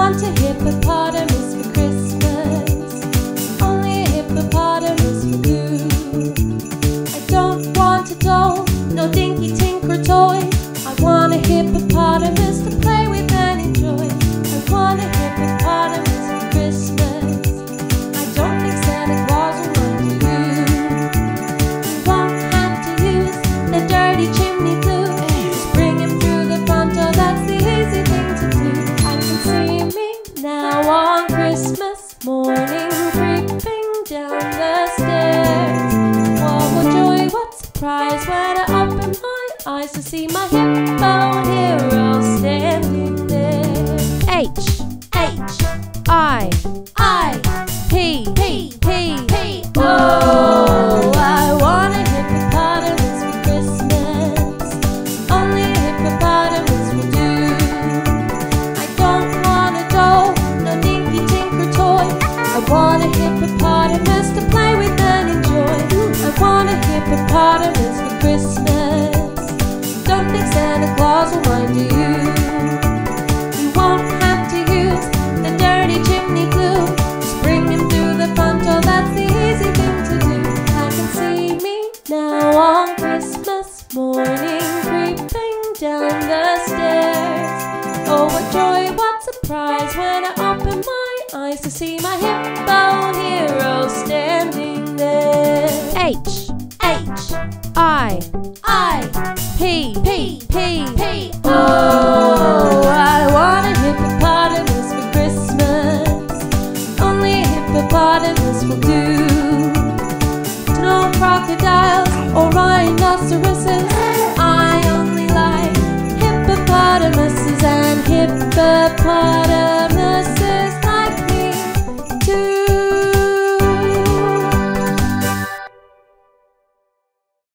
want a hippopotamus what surprise when I open my eyes to see my hippo hero think Santa Claus will mind you. You won't have to use the dirty chimney glue. Just bring him through the front door, that's the easy thing to do. I can see me now on Christmas morning, creeping down the stairs. Oh, what joy, what surprise when I open my eyes to see my hippo hero standing there. H H I I P P P P. Oh, I want a hippopotamus for Christmas. Only a hippopotamus will do.